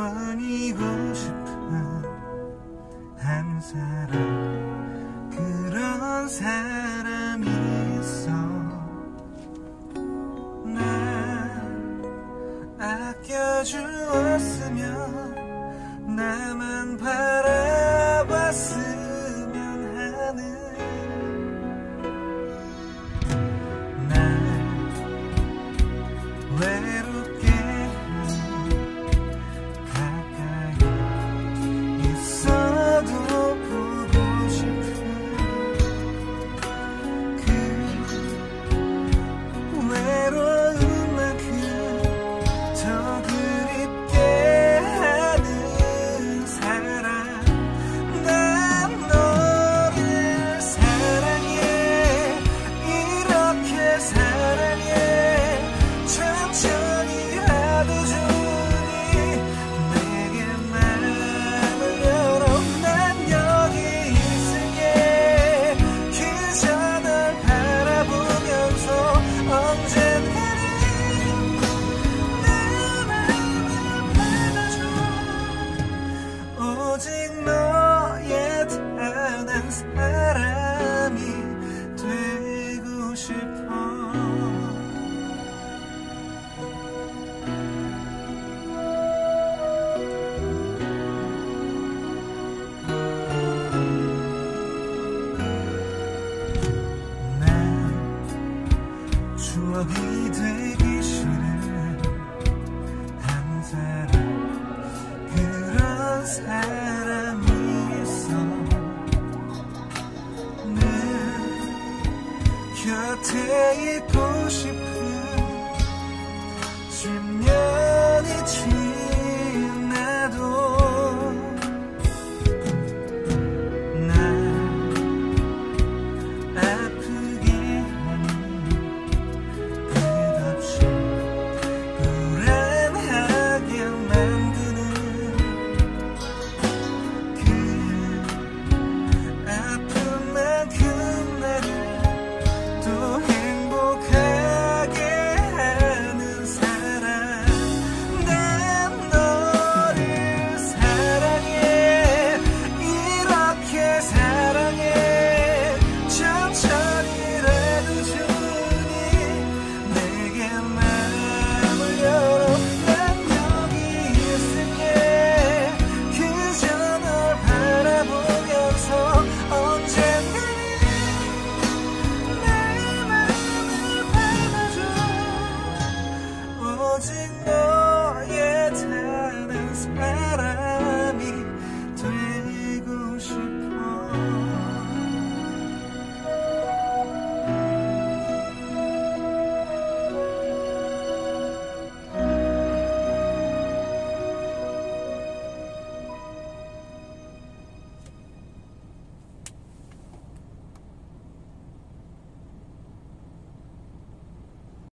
영원이고 싶은 한 사람. 그런 사람이 있어. 난 아껴주어. 사람이겠어. 늘 곁에 있고 싶은